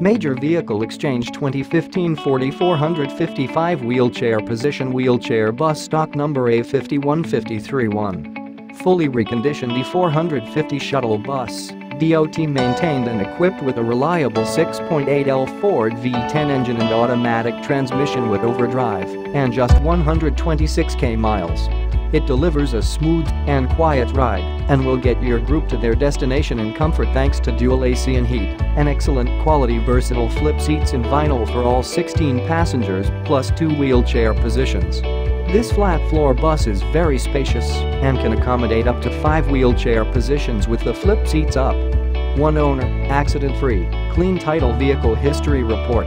Major Vehicle Exchange 2015 4455 Wheelchair Position Wheelchair Bus Stock Number A51531 Fully reconditioned E450 shuttle bus DOT maintained and equipped with a reliable 6.8L Ford V10 engine and automatic transmission with overdrive and just 126k miles. It delivers a smooth and quiet ride and will get your group to their destination in comfort thanks to dual AC and heat and excellent quality versatile flip seats in vinyl for all 16 passengers plus two wheelchair positions. This flat floor bus is very spacious and can accommodate up to five wheelchair positions with the flip seats up. One owner, accident-free, clean title vehicle history report.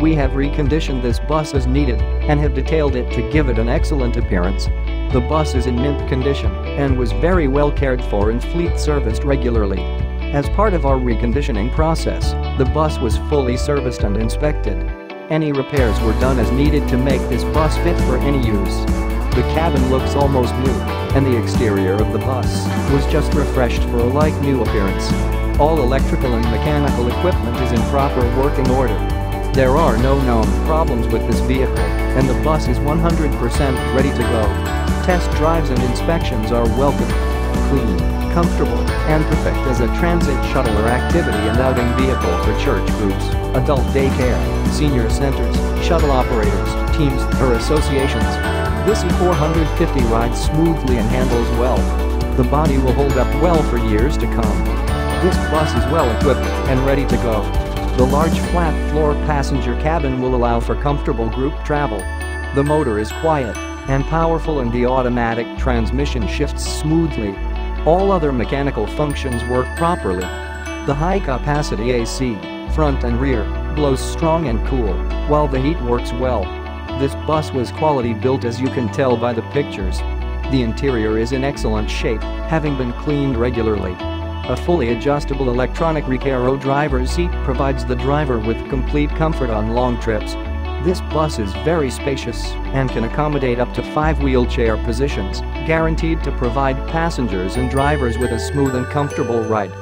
We have reconditioned this bus as needed and have detailed it to give it an excellent appearance. The bus is in mint condition and was very well cared for and fleet serviced regularly. As part of our reconditioning process, the bus was fully serviced and inspected. Any repairs were done as needed to make this bus fit for any use. The cabin looks almost new, and the exterior of the bus was just refreshed for a like-new appearance. All electrical and mechanical equipment is in proper working order. There are no known problems with this vehicle, and the bus is 100% ready to go. Test drives and inspections are welcome. Clean, comfortable, and perfect as a transit shuttle or activity and outing vehicle for church groups, adult daycare, senior centers, shuttle operators, teams, or associations. This E450 rides smoothly and handles well. The body will hold up well for years to come. This bus is well equipped and ready to go. The large flat floor passenger cabin will allow for comfortable group travel. The motor is quiet and powerful and the automatic transmission shifts smoothly all other mechanical functions work properly. The high-capacity AC, front and rear, blows strong and cool, while the heat works well. This bus was quality built as you can tell by the pictures. The interior is in excellent shape, having been cleaned regularly. A fully adjustable electronic Recaro driver's seat provides the driver with complete comfort on long trips this bus is very spacious and can accommodate up to five wheelchair positions, guaranteed to provide passengers and drivers with a smooth and comfortable ride.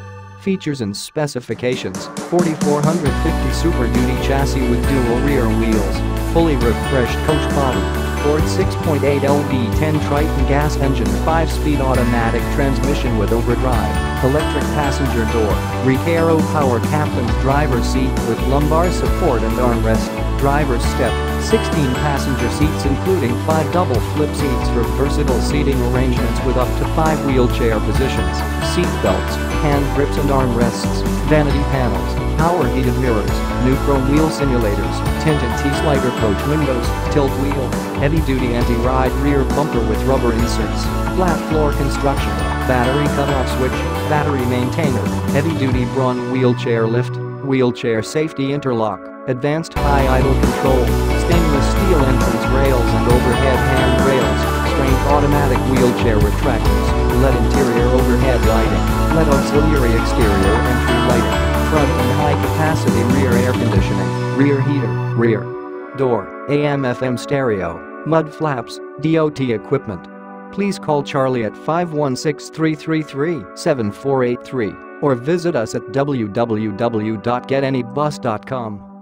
Features and specifications 4450 Super Duty chassis with dual rear wheels, fully refreshed coach body, Ford 6.8 LV10 Triton gas engine 5-speed automatic transmission with overdrive, electric passenger door, Recaro power captain's driver seat with lumbar support and armrest, driver's step, 16 passenger seats including 5 double flip seats for versatile seating arrangements with up to 5 wheelchair positions, seat belts, hand grips and armrests, vanity panels, power heated mirrors, new chrome wheel simulators, tinted T-slider coach windows, tilt wheel, heavy-duty anti-ride rear bumper with rubber inserts, flat floor construction, battery cutoff switch, battery maintainer, heavy-duty Braun wheelchair lift, wheelchair safety interlock, advanced high idle control, steel entrance rails and overhead hand rails, Q'Straint automatic wheelchair retractors, LED interior overhead lighting, LED auxiliary exterior entry lighting, front and high-capacity rear air conditioning, rear heater, rear door, AM-FM stereo, mud flaps, DOT equipment. Please call Charlie at 516-333-7483 or visit us at www.getanybus.com.